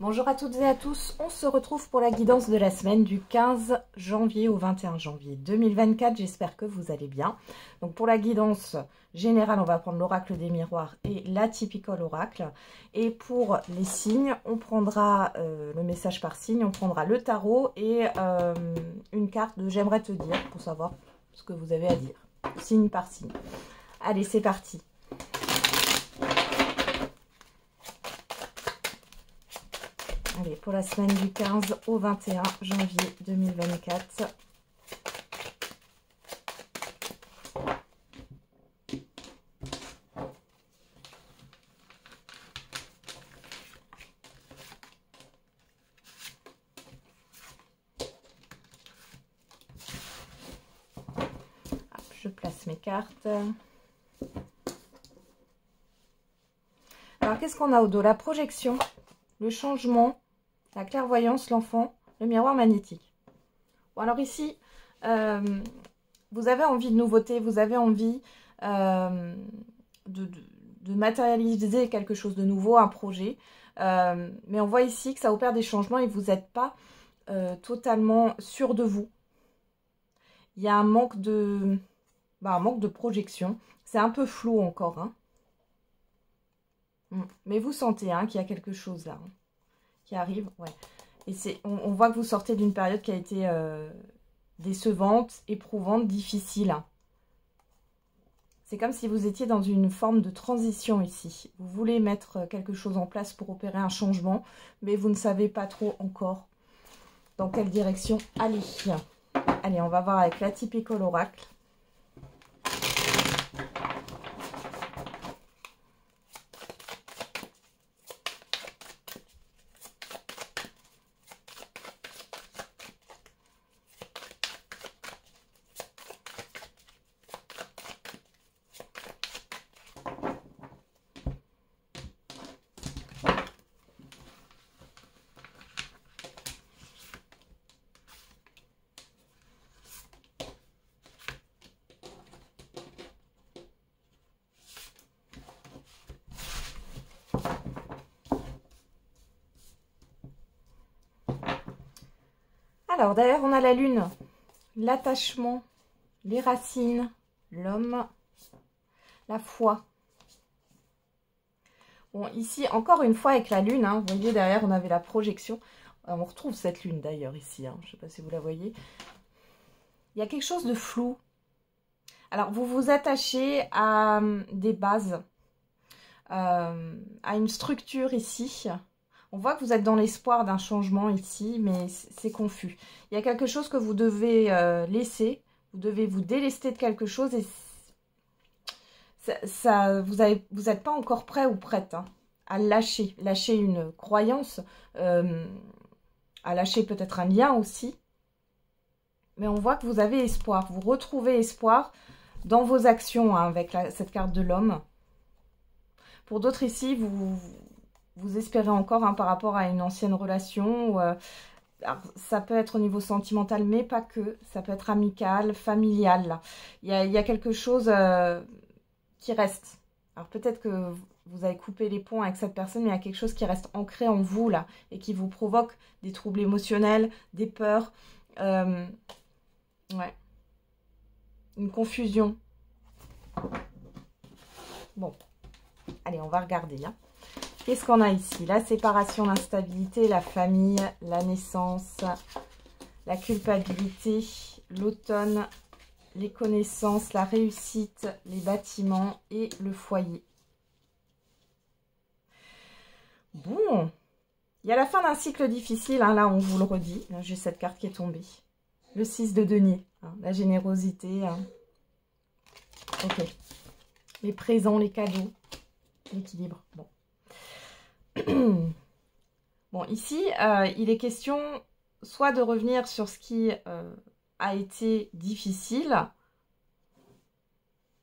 Bonjour à toutes et à tous, on se retrouve pour la guidance de la semaine du 15 janvier au 21 janvier 2024. J'espère que vous allez bien. Donc pour la guidance générale, on va prendre l'oracle des miroirs et la typical oracle. Et pour les signes, on prendra euh, le message par signe, on prendra le tarot et euh, une carte de j'aimerais te dire pour savoir ce que vous avez à dire, signe par signe. Allez, c'est parti. Allez, pour la semaine du 15 au 21 janvier 2024. je place mes cartes. Alors, qu'est-ce qu'on a au dos? La projection, le changement, la clairvoyance, l'enfant, le miroir magnétique. Bon, alors ici, euh, vous avez envie de nouveauté, vous avez envie euh, de, matérialiser quelque chose de nouveau, un projet. Euh, mais on voit ici que ça opère des changements et vous n'êtes pas totalement sûr de vous. Il y a un manque de, bah, projection. C'est un peu flou encore. Hein. Mm. Mais vous sentez hein, qu'il y a quelque chose là. Hein arrive. Ouais. Et c'est, on, voit que vous sortez d'une période qui a été euh, décevante, éprouvante, difficile. C'est comme si vous étiez dans une forme de transition ici. Vous voulez mettre quelque chose en place pour opérer un changement, mais vous ne savez pas trop encore dans quelle direction aller. Allez, on va voir avec la typical oracle. Alors, derrière, on a la lune, l'attachement, les racines, l'homme, la foi. Bon, ici, encore une fois, avec la lune, hein, vous voyez, derrière, on avait la projection. Euh, on retrouve cette lune, d'ailleurs, ici. Hein, je ne sais pas si vous la voyez. Il y a quelque chose de flou. Alors, vous vous attachez à hum, des bases, euh, à une structure ici. On voit que vous êtes dans l'espoir d'un changement ici, mais c'est confus. Il y a quelque chose que vous devez euh, laisser. Vous devez vous délester de quelque chose et ça, vous n'êtes pas encore prêt ou prête hein, à lâcher. Lâcher une croyance, euh, à lâcher peut-être un lien aussi. Mais on voit que vous avez espoir. Vous retrouvez espoir dans vos actions hein, avec cette carte de l'homme. Pour d'autres ici, vous, vous espérez encore hein, par rapport à une ancienne relation. Euh, ça peut être au niveau sentimental, mais pas que. Ça peut être amical, familial. Il, y a, quelque chose euh, qui reste. Alors peut-être que vous avez coupé les ponts avec cette personne, mais il y a quelque chose qui reste ancré en vous là et qui vous provoque des troubles émotionnels, des peurs. Euh, ouais. Une confusion. Bon. Allez, on va regarder. Hein. Qu'est-ce qu'on a ici? La séparation, l'instabilité, la famille, la naissance, la culpabilité, l'automne, les connaissances, la réussite, les bâtiments et le foyer. Bon, il y a la fin d'un cycle difficile, hein, là on vous le redit, j'ai cette carte qui est tombée. Le 6 de denier, hein, la générosité. Hein. Ok. Les présents, les cadeaux, l'équilibre. Bon. bon, ici, euh, il est question soit de revenir sur ce qui euh, a été difficile.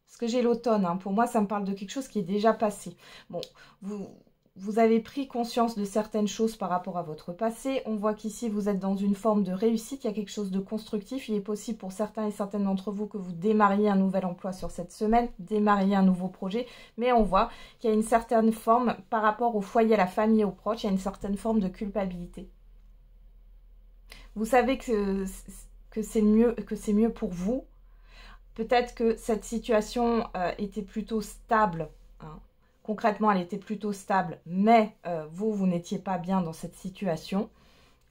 Parce que j'ai l'automne. Hein. Pour moi, ça me parle de quelque chose qui est déjà passé. Bon, vous, vous avez pris conscience de certaines choses par rapport à votre passé. On voit qu'ici, vous êtes dans une forme de réussite. Il y a quelque chose de constructif. Il est possible pour certains et certaines d'entre vous que vous démarriez un nouvel emploi sur cette semaine, démarriez un nouveau projet. Mais on voit qu'il y a une certaine forme, par rapport au foyer, à la famille, aux proches, il y a une certaine forme de culpabilité. Vous savez que, que c'est mieux, mieux pour vous. Peut-être que cette situation euh, était plutôt stable. Hein concrètement, elle était plutôt stable, mais euh, vous, vous n'étiez pas bien dans cette situation.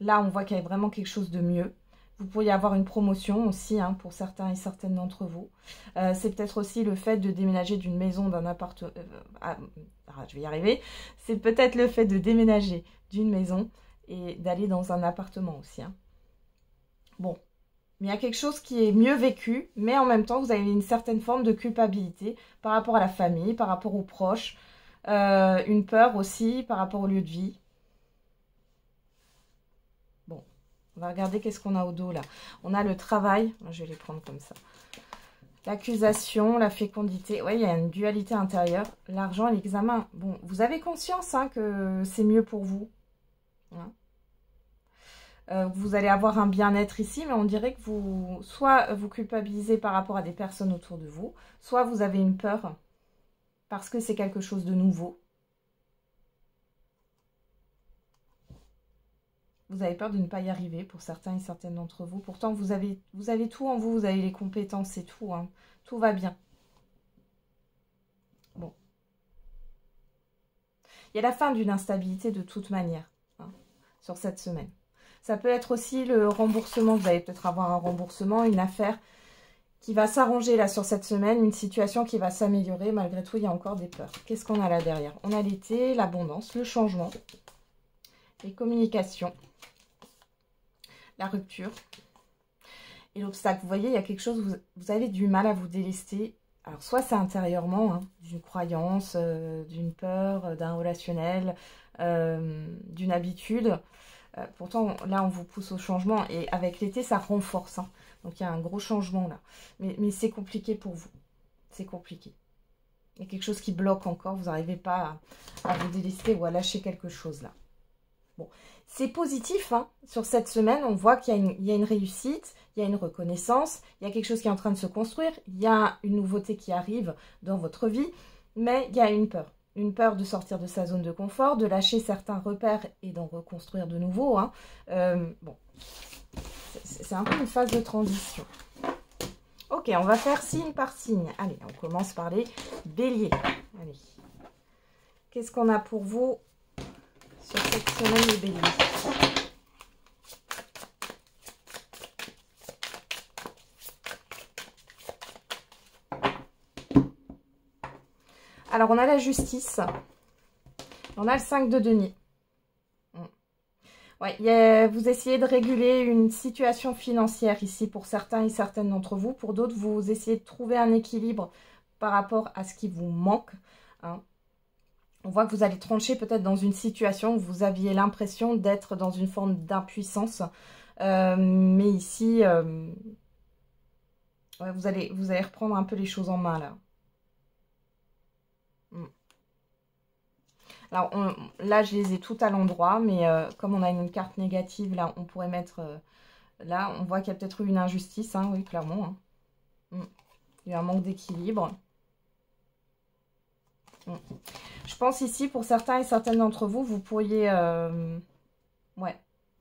Là, on voit qu'il y a vraiment quelque chose de mieux. Vous pourriez avoir une promotion aussi hein, pour certains et certaines d'entre vous. Euh, c'est peut-être aussi le fait de déménager d'une maison, d'un appartement. Euh, ah, je vais y arriver. C'est peut-être le fait de déménager d'une maison et d'aller dans un appartement aussi. Hein. Bon, mais il y a quelque chose qui est mieux vécu, mais en même temps, vous avez une certaine forme de culpabilité par rapport à la famille, par rapport aux proches, euh, une peur aussi par rapport au lieu de vie. Bon, on va regarder qu'est-ce qu'on a au dos là. On a le travail, je vais les prendre comme ça. L'accusation, la fécondité, oui, il y a une dualité intérieure. L'argent l'examen. Bon, vous avez conscience hein, que c'est mieux pour vous. Hein. Euh, vous allez avoir un bien-être ici, mais on dirait que vous, soit vous culpabilisez par rapport à des personnes autour de vous, soit vous avez une peur parce que c'est quelque chose de nouveau. Vous avez peur de ne pas y arriver pour certains et certaines d'entre vous. Pourtant, vous avez, tout en vous, vous avez les compétences et tout. Hein. Tout va bien. Bon. Il y a la fin d'une instabilité de toute manière hein, sur cette semaine. Ça peut être aussi le remboursement. Vous allez peut-être avoir un remboursement, une affaire qui va s'arranger là sur cette semaine, une situation qui va s'améliorer. Malgré tout, il y a encore des peurs. Qu'est-ce qu'on a là derrière? On a l'été, l'abondance, le changement, les communications, la rupture et l'obstacle. Vous voyez, il y a quelque chose, vous, avez du mal à vous délester. Alors, soit c'est intérieurement, hein, d'une croyance, euh, d'une peur, d'un relationnel, euh, d'une habitude. Euh, pourtant, là, on vous pousse au changement. Et avec l'été, ça renforce. Hein. Donc, il y a un gros changement là. Mais, c'est compliqué pour vous. C'est compliqué. Il y a quelque chose qui bloque encore. Vous n'arrivez pas à, vous délester ou à lâcher quelque chose là. Bon, c'est positif. Hein. Sur cette semaine, on voit qu'il y, a une réussite, il y a une reconnaissance, il y a quelque chose qui est en train de se construire, il y a une nouveauté qui arrive dans votre vie, mais il y a une peur une peur de sortir de sa zone de confort, de lâcher certains repères et d'en reconstruire de nouveaux. Hein. Euh, bon, c'est un peu une phase de transition. Ok, on va faire signe par signe. Allez, on commence par les béliers. Allez. Qu'est-ce qu'on a pour vous sur cette semaine, les béliers? Alors, on a la justice. On a le 5 de denier. Hmm. Ouais, vous essayez de réguler une situation financière ici pour certains et certaines d'entre vous. Pour d'autres, vous essayez de trouver un équilibre par rapport à ce qui vous manque. Hein. On voit que vous allez trancher peut-être dans une situation où vous aviez l'impression d'être dans une forme d'impuissance. Euh, mais ici, euh, vous, allez, vous allez reprendre un peu les choses en main là. Alors là, je les ai toutes à l'endroit, mais euh, comme on a une carte négative, là, on pourrait mettre... Euh, là, on voit qu'il y a peut-être eu une injustice, hein, oui, clairement. Hein. Mm. Il y a un manque d'équilibre. Mm. Je pense ici, pour certains et certaines d'entre vous, vous pourriez... Euh, ouais,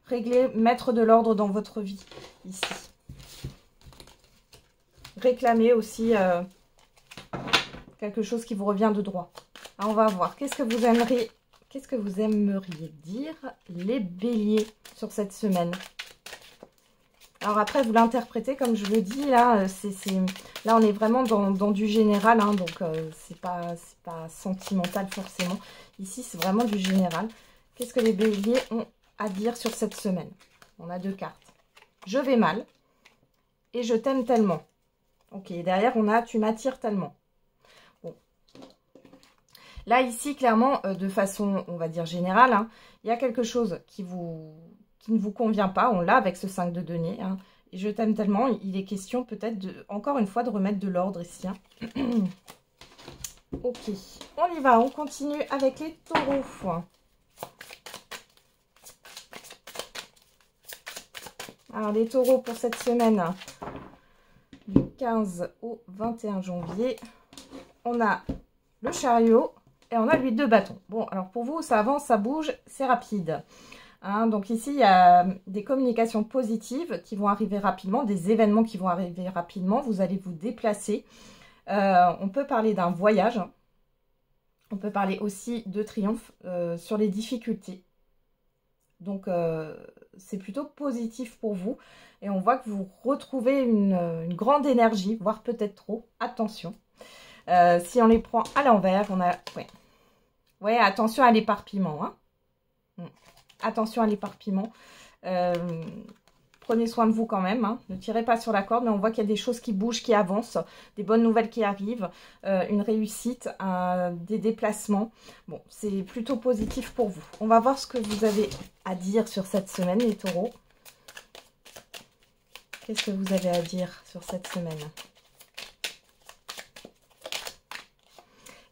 régler, mettre de l'ordre dans votre vie, ici. Réclamer aussi quelque chose qui vous revient de droit. On va voir. Qu'est-ce que vous aimeriez Qu'est-ce que vous aimeriez dire les béliers sur cette semaine? Alors après, vous l'interprétez comme je le dis, là, c'est là on est vraiment dans, du général, hein, donc euh, c'est pas, pas sentimental forcément. Ici, c'est vraiment du général. Qu'est-ce que les béliers ont à dire sur cette semaine? On a deux cartes. Je vais mal et je t'aime tellement. Ok, derrière on a tu m'attires tellement. Là, ici, clairement, euh, de façon, on va dire, générale, hein, il y a quelque chose qui, vous, qui ne vous convient pas. On l'a avec ce 5 de denier. Hein. je t'aime tellement. Il est question peut-être, encore une fois, de remettre de l'ordre ici. Hein. Ok, on y va, on continue avec les taureaux. Alors, les taureaux pour cette semaine, du 15 au 21 janvier, on a le chariot et on a l'huile de bâton. Bon, alors pour vous, ça avance, ça bouge, c'est rapide. Hein. donc ici, il y a des communications positives qui vont arriver rapidement, des événements qui vont arriver rapidement. Vous allez vous déplacer. Euh, on peut parler d'un voyage. On peut parler aussi de triomphe euh, sur les difficultés. Donc, euh, c'est plutôt positif pour vous. Et on voit que vous retrouvez une, grande énergie, voire peut-être trop. Attention. si on les prend à l'envers, on a... ouais, attention à l'éparpillement. Hein. Hmm. Attention à l'éparpillement prenez soin de vous quand même. Hein. Ne tirez pas sur la corde, mais on voit qu'il y a des choses qui bougent, qui avancent, des bonnes nouvelles qui arrivent, euh, une réussite, des déplacements. Bon, c'est plutôt positif pour vous. On va voir ce que vous avez à dire sur cette semaine, les taureaux. Qu'est-ce que vous avez à dire sur cette semaine?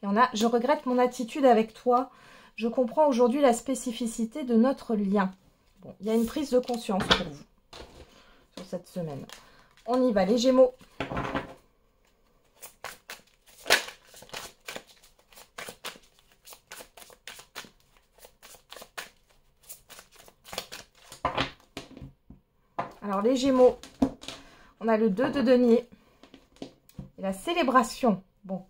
Je regrette mon attitude avec toi. Je comprends aujourd'hui la spécificité de notre lien. Bon, il y a une prise de conscience pour vous cette semaine. On y va, les Gémeaux. Alors, les Gémeaux, on a le 2 de denier et la célébration. Bon.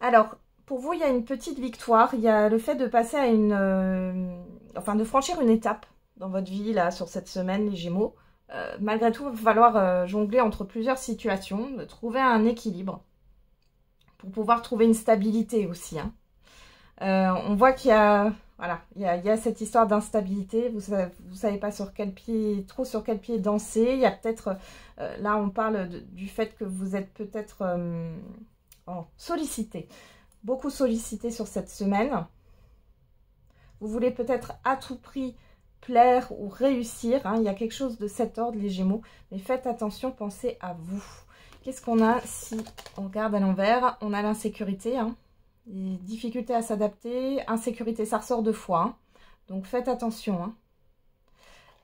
Alors, pour vous, il y a une petite victoire. Il y a le fait de passer à une... Euh, enfin, de franchir une étape dans votre vie, là, sur cette semaine, les Gémeaux. Euh, malgré tout, il va falloir euh, jongler entre plusieurs situations, trouver un équilibre pour pouvoir trouver une stabilité aussi. Hein. On voit qu'il y a, voilà, il y a, cette histoire d'instabilité. Vous vous savez pas sur quel pied, trop sur quel pied danser. Il y a peut-être, là, on parle du fait que vous êtes peut-être sollicité, beaucoup sollicité sur cette semaine. Vous voulez peut-être à tout prix plaire ou réussir. Hein. Il y a quelque chose de cet ordre, les Gémeaux. Mais faites attention, pensez à vous. Qu'est-ce qu'on a si on regarde à l'envers? On a l'insécurité, hein. les difficultés à s'adapter. Insécurité, ça ressort deux fois. Hein. Donc faites attention. Hein.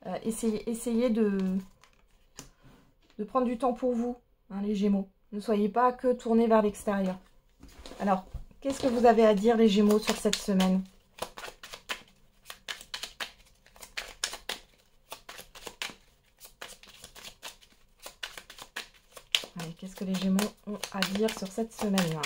Euh, essayez, essayez de, de prendre du temps pour vous, les Gémeaux. Ne soyez pas que tournés vers l'extérieur. Alors, qu'est-ce que vous avez à dire, les Gémeaux, sur cette semaine? Qu'est-ce que les Gémeaux ont à dire sur cette semaine-là?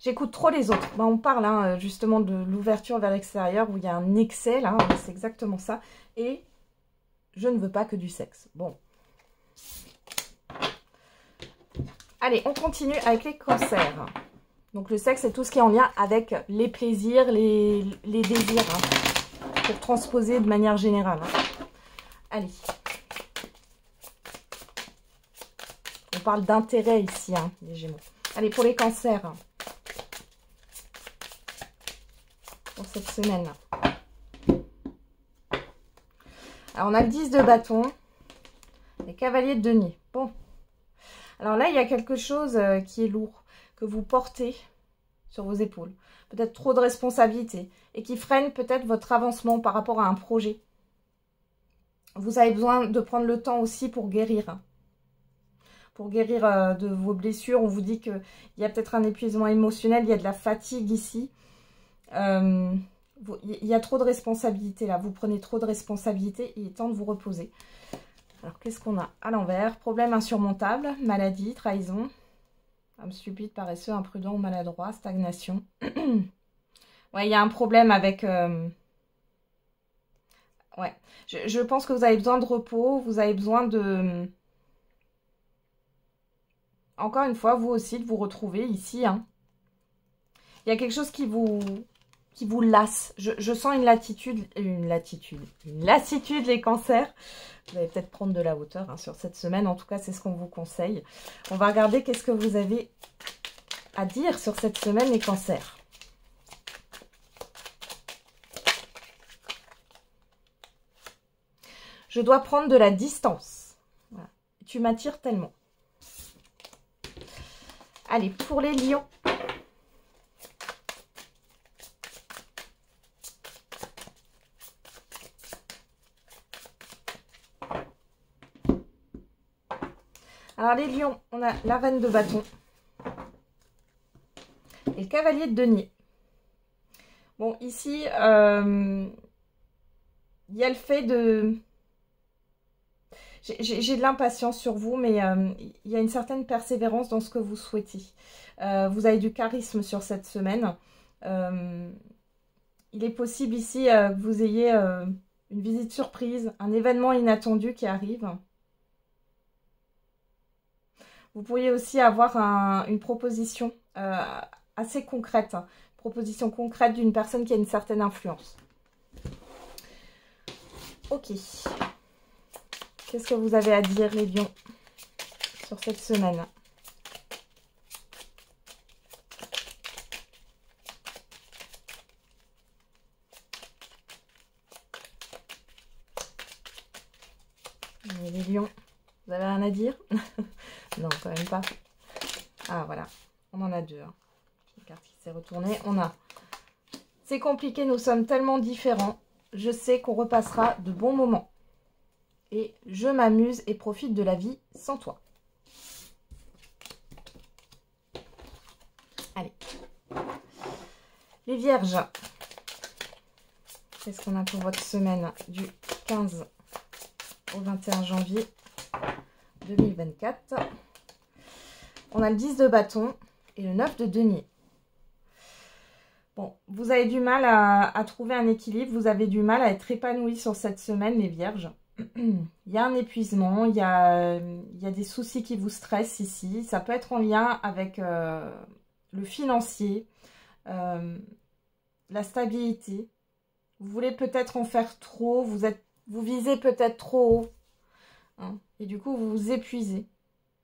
J'écoute trop les autres. Ben, on parle hein, justement de l'ouverture vers l'extérieur où il y a un excès, là, c'est exactement ça. Et je ne veux pas que du sexe. Bon. Allez, on continue avec les cancers. Donc le sexe, c'est tout ce qui est en lien avec les plaisirs, les, désirs. Hein pour transposer de manière générale. Hein. Allez. On parle d'intérêt ici, hein, les Gémeaux. Allez, pour les cancers. Pour cette semaine. Alors, on a le 10 de bâton. Les cavaliers de denier. Bon. Alors là, il y a quelque chose euh, qui est lourd, que vous portez sur vos épaules peut-être trop de responsabilités et qui freinent peut-être votre avancement par rapport à un projet. Vous avez besoin de prendre le temps aussi pour guérir. Pour guérir euh, de vos blessures, on vous dit qu'il y a peut-être un épuisement émotionnel, il y a de la fatigue ici. Euh, il y a trop de responsabilités là, vous prenez trop de responsabilités, il est temps de vous reposer. Alors qu'est-ce qu'on a à l'envers? Problème insurmontable, maladie, trahison, Homme stupide, paresseux, imprudent ou maladroit, stagnation. ouais, il y a un problème avec... Euh, ouais, je, pense que vous avez besoin de repos, vous avez besoin de... Encore une fois, vous aussi, de vous retrouver ici. Hein. Il y a quelque chose qui vous vous lasse. Je, sens une latitude, une latitude, une lassitude les cancers. Vous allez peut-être prendre de la hauteur hein, sur cette semaine. En tout cas, c'est ce qu'on vous conseille. On va regarder qu'est-ce que vous avez à dire sur cette semaine les cancers. Je dois prendre de la distance. Tu m'attires tellement. Allez, pour les lions. Les lions, on a la reine de bâton et le cavalier de denier. Bon, ici, euh, il y a le fait de... J'ai de l'impatience sur vous, mais euh, il y a une certaine persévérance dans ce que vous souhaitez. Euh, vous avez du charisme sur cette semaine. il est possible ici que vous ayez une visite surprise, un événement inattendu qui arrive. Vous pourriez aussi avoir une proposition assez concrète, hein. proposition concrète d'une personne qui a une certaine influence. Ok. Qu'est-ce que vous avez à dire, les lions, sur cette semaine? Les lions, vous avez rien à dire? Non, quand même pas. Ah, voilà. On en a deux. Hein. carte qui s'est retournée. On a... C'est compliqué, nous sommes tellement différents je sais qu'on repassera de bons moments. Et je m'amuse et profite de la vie sans toi. Allez. Les vierges. Qu'est-ce qu'on a pour votre semaine du 15 au 21 janvier 2024 On a le 10 de bâton et le 9 de denier. Bon, vous avez du mal à, trouver un équilibre, vous avez du mal à être épanoui sur cette semaine, les vierges. il y a un épuisement, il y a, des soucis qui vous stressent ici. Ça peut être en lien avec euh, le financier, euh, la stabilité. Vous voulez peut-être en faire trop, vous, vous visez peut-être trop haut. Hein, et du coup, vous vous épuisez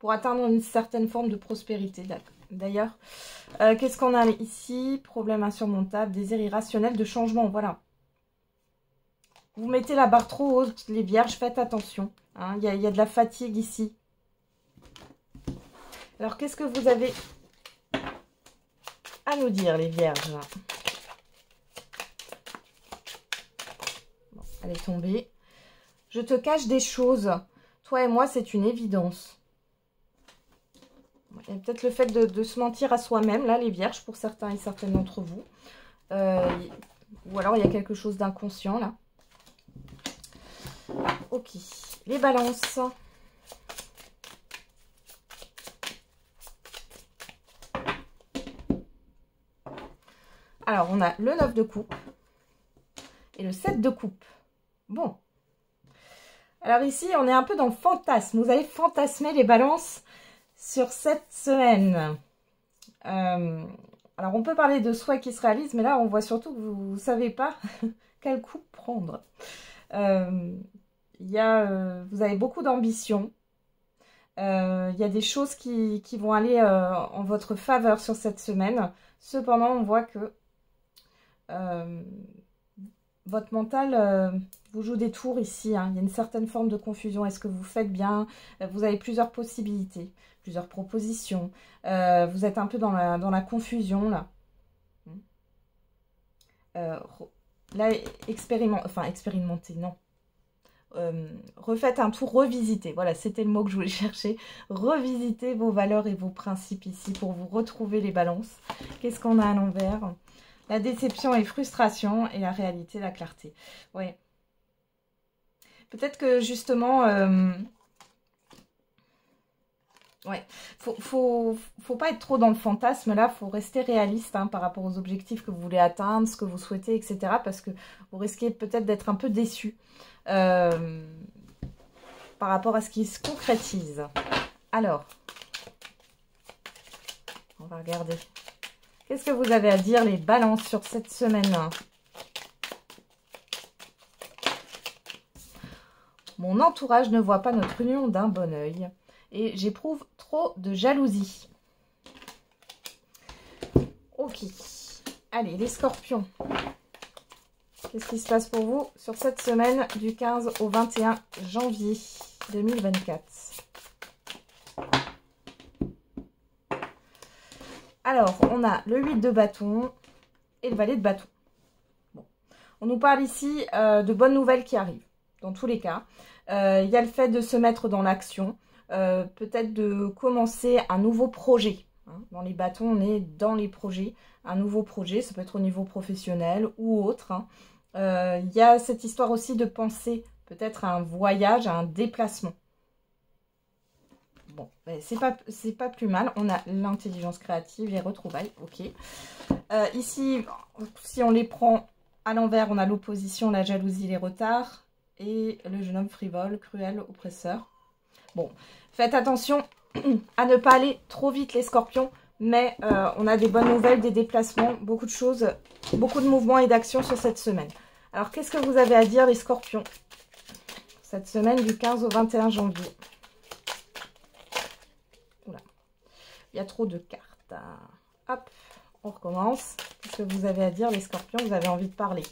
pour atteindre une certaine forme de prospérité. D'ailleurs. Euh, qu'est-ce qu'on a ici? Problème insurmontable, désir irrationnel de changement, voilà. Vous mettez la barre trop haute, les vierges, faites attention. Hein. Il y, a de la fatigue ici. Alors, qu'est-ce que vous avez à nous dire, les vierges? Elle est tombée. Je te cache des choses. Toi et moi, c'est une évidence. Il y a peut-être le fait de, se mentir à soi-même, là, les vierges, pour certains et certaines d'entre vous. Euh, ou alors, il y a quelque chose d'inconscient, là. Ok. Les balances. Alors, on a le 9 de coupe et le 7 de coupe. Bon. Alors ici, on est un peu dans le fantasme. Vous avez fantasmé les balances sur cette semaine. Euh, alors, on peut parler de souhaits qui se réalisent, mais là, on voit surtout que vous ne savez pas quel coup prendre. Euh, y euh, vous avez beaucoup d'ambition. Il y a des choses qui, qui vont aller en votre faveur sur cette semaine. Cependant, on voit que votre mental vous joue des tours ici. Hein. Il y a une certaine forme de confusion. Est-ce que vous faites bien? Vous avez plusieurs possibilités plusieurs propositions. Euh, vous êtes un peu dans la, dans la confusion là. Euh, là, expériment, enfin expérimenter, non. Euh, refaites un tour, revisitez. Voilà, c'était le mot que je voulais chercher. Revisitez vos valeurs et vos principes ici pour vous retrouver les balances. Qu'est-ce qu'on a à l'envers? La déception et frustration et la réalité, la clarté. Oui. Peut-être que justement, Ouais, faut, faut, faut pas être trop dans le fantasme là, faut rester réaliste hein, par rapport aux objectifs que vous voulez atteindre, ce que vous souhaitez, etc. Parce que vous risquez peut-être d'être un peu déçu euh, par rapport à ce qui se concrétise. Alors, on va regarder. Qu'est-ce que vous avez à dire les balances sur cette semaine? Mon entourage ne voit pas notre union d'un bon oeil et j'éprouve trop de jalousie. Ok. Allez, les scorpions. Qu'est-ce qui se passe pour vous sur cette semaine du 15 au 21 janvier 2024 Alors, on a le 8 de bâton et le valet de bâton. On nous parle ici euh, de bonnes nouvelles qui arrivent, dans tous les cas. Euh, il y a le fait de se mettre dans l'action, euh, peut-être de commencer un nouveau projet. Hein. Dans les bâtons, on est dans les projets. Un nouveau projet, ça peut être au niveau professionnel ou autre. Hein. Il y a cette histoire aussi de penser peut-être à un voyage, à un déplacement. Bon, c'est pas, pas plus mal. On a l'intelligence créative, les retrouvailles, ok. ici, si on les prend à l'envers, on a l'opposition, la jalousie, les retards. Et le jeune homme frivole, cruel, oppresseur. Bon, faites attention à ne pas aller trop vite les scorpions. Mais euh, on a des bonnes nouvelles, des déplacements, beaucoup de choses, beaucoup de mouvements et d'actions sur cette semaine. Alors, qu'est-ce que vous avez à dire les scorpions Cette semaine du 15 au 21 janvier? Oula. Il y a trop de cartes. Hop on recommence. Qu'est-ce que vous avez à dire, les scorpions? Vous avez envie de parler?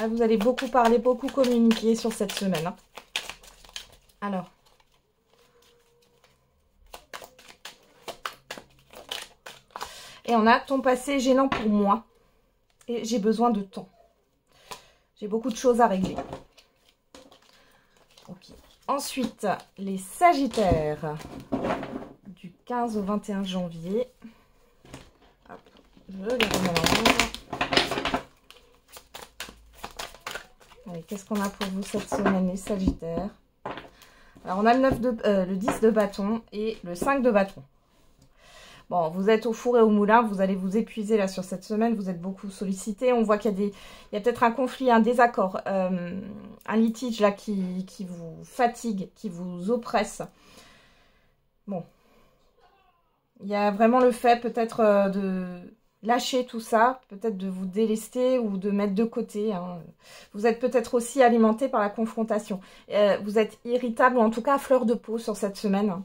Ah, vous allez beaucoup parler, beaucoup communiquer sur cette semaine. Hein. Alors. Et on a ton passé gênant pour moi. Et j'ai besoin de temps. J'ai beaucoup de choses à régler. Ensuite, les Sagittaires du 15 au 21 janvier. je les remets qu'est-ce qu'on a pour vous cette semaine, les Sagittaires? Alors, on a le, 9 de, euh, le 10 de bâton et le 5 de bâton. Bon, vous êtes au four et au moulin, vous allez vous épuiser là sur cette semaine, vous êtes beaucoup sollicité. On voit qu'il y a des, il y a peut-être un conflit, un désaccord, euh, un litige là qui, qui vous fatigue, qui vous oppresse. Bon. Il y a vraiment le fait peut-être euh, de lâcher tout ça, peut-être de vous délester ou de mettre de côté. Hein. Vous êtes peut-être aussi alimenté par la confrontation. Euh, vous êtes irritable ou en tout cas à fleur de peau sur cette semaine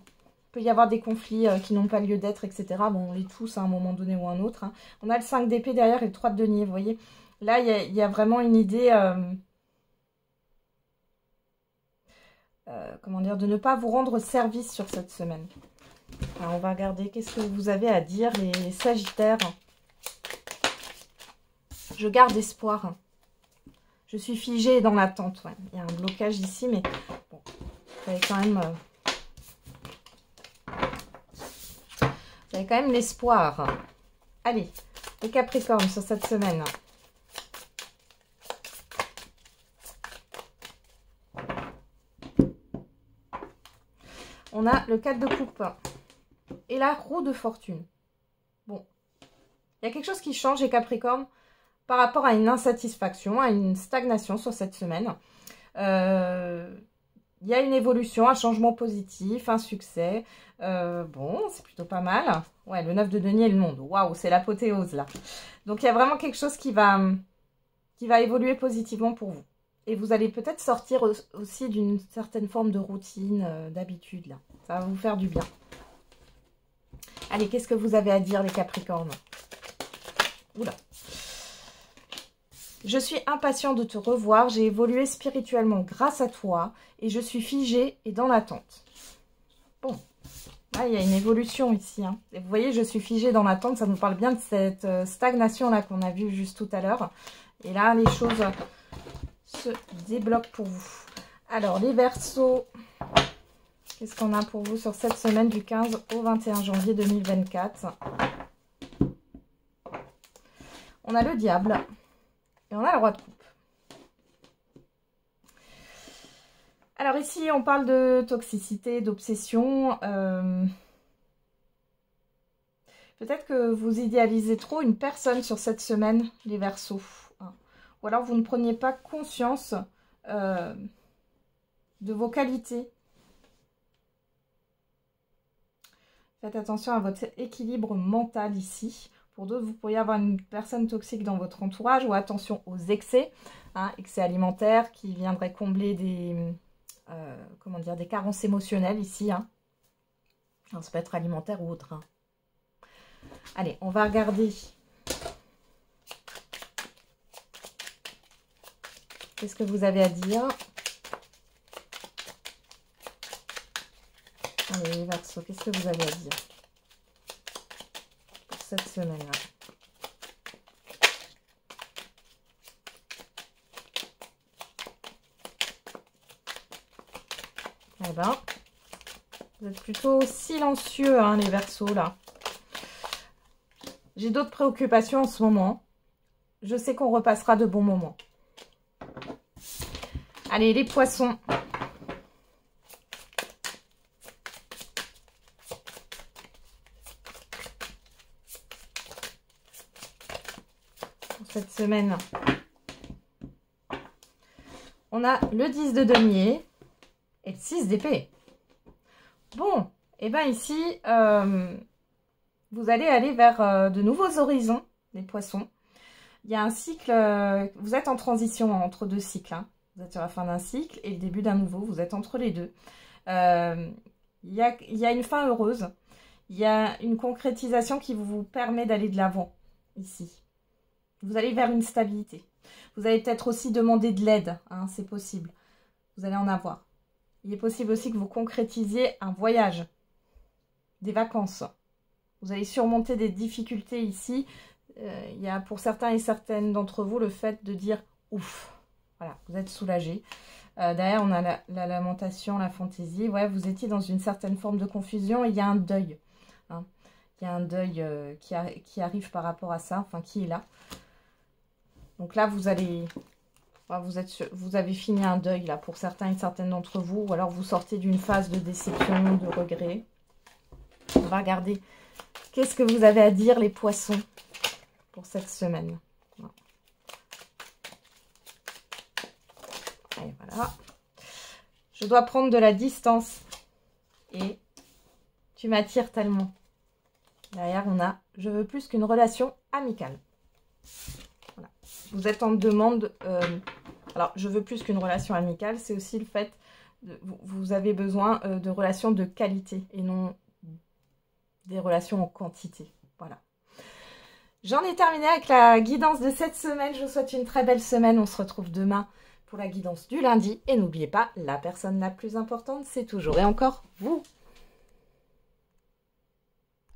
peut y avoir des conflits euh, qui n'ont pas lieu d'être, etc. Bon, on les tous à un moment donné ou un autre. Hein. On a le 5 d'épée derrière et le 3 de denier, vous voyez. Là, il y, a vraiment une idée... Euh, de ne pas vous rendre service sur cette semaine. Alors, on va regarder qu'est-ce que vous avez à dire, les, Sagittaires. Je garde espoir. Je suis figée dans l'attente. Il y a un blocage ici, mais bon, vous avez quand même Vous avez quand même l'espoir. Allez, les Capricornes sur cette semaine. On a le 4 de coupe et la roue de fortune. Bon, il y a quelque chose qui change les Capricornes par rapport à une insatisfaction, à une stagnation sur cette semaine. Euh, il y a une évolution, un changement positif, un succès. Euh, bon, c'est plutôt pas mal. Ouais, le 9 de denier et le monde. Waouh, c'est l'apothéose là. Donc il y a vraiment quelque chose qui va, qui va évoluer positivement pour vous. Et vous allez peut-être sortir aussi d'une certaine forme de routine, euh, d'habitude là. Ça va vous faire du bien. Allez, qu'est-ce que vous avez à dire les Capricornes? Oula. Je suis impatient de te revoir, j'ai évolué spirituellement grâce à toi et je suis figée et dans l'attente. Bon, là il y a une évolution ici. Hein. Vous voyez, je suis figée dans l'attente, ça nous parle bien de cette euh, stagnation-là qu'on a vue juste tout à l'heure. Et là, les choses se débloquent pour vous. Alors, les versos, qu'est-ce qu'on a pour vous sur cette semaine du 15 au 21 janvier 2024 On a le diable. On a le roi de coupe. Alors ici, on parle de toxicité, d'obsession. Euh, peut-être que vous idéalisez trop une personne sur cette semaine, les versos. Hein. Ou alors vous ne preniez pas conscience euh, de vos qualités. Faites attention à votre équilibre mental ici. Pour d'autres, vous pourriez avoir une personne toxique dans votre entourage ou attention aux excès, hein, excès alimentaires qui viendraient combler des, euh, comment dire, des carences émotionnelles ici. Hein. ça peut être alimentaire ou autre. Hein. Allez, on va regarder. Qu'est-ce que vous avez à dire? Allez, Verseaux, qu'est-ce que vous avez à dire? Semaine-là Eh ben, vous êtes plutôt silencieux, hein, les Verseaux, là. J'ai d'autres préoccupations en ce moment. Je sais qu'on repassera de bons moments. Allez, les poissons. Pour cette On a le 10 de denier et le 6 d'épée. Bon, et eh bien ici, euh, vous allez aller vers euh, de nouveaux horizons, les poissons. Il y a un cycle, euh, vous êtes en transition entre deux cycles. Hein. Vous êtes sur la fin d'un cycle et le début d'un nouveau, vous êtes entre les deux. il y a une fin heureuse, il y a une concrétisation qui vous permet d'aller de l'avant, ici. Vous allez vers une stabilité. Vous allez peut-être aussi demander de l'aide, hein, c'est possible. Vous allez en avoir. Il est possible aussi que vous concrétisiez un voyage, des vacances. Vous allez surmonter des difficultés ici. Euh, il y a pour certains et certaines d'entre vous le fait de dire ouf. Voilà, vous êtes soulagé. Euh, derrière, on a la, lamentation, la fantaisie. Ouais, vous étiez dans une certaine forme de confusion. il y a un deuil. Hein. Il y a un deuil euh, qui, qui, arrive par rapport à ça, enfin qui est là. Donc là, vous allez vous, avez fini un deuil là pour certains et certaines d'entre vous. Ou alors vous sortez d'une phase de déception, de regret. On va regarder qu'est-ce que vous avez à dire les poissons pour cette semaine. Et voilà. Je dois prendre de la distance. Et tu m'attires tellement. Derrière, on a « Je veux plus qu'une relation amicale ». Vous êtes en demande euh, alors, je veux plus qu'une relation amicale, c'est aussi le fait, de, vous avez besoin euh, de relations de qualité et non des relations en quantité. Voilà. J'en ai terminé avec la guidance de cette semaine. Je vous souhaite une très belle semaine. On se retrouve demain pour la guidance du lundi. Et n'oubliez pas, la personne la plus importante, c'est toujours et encore vous.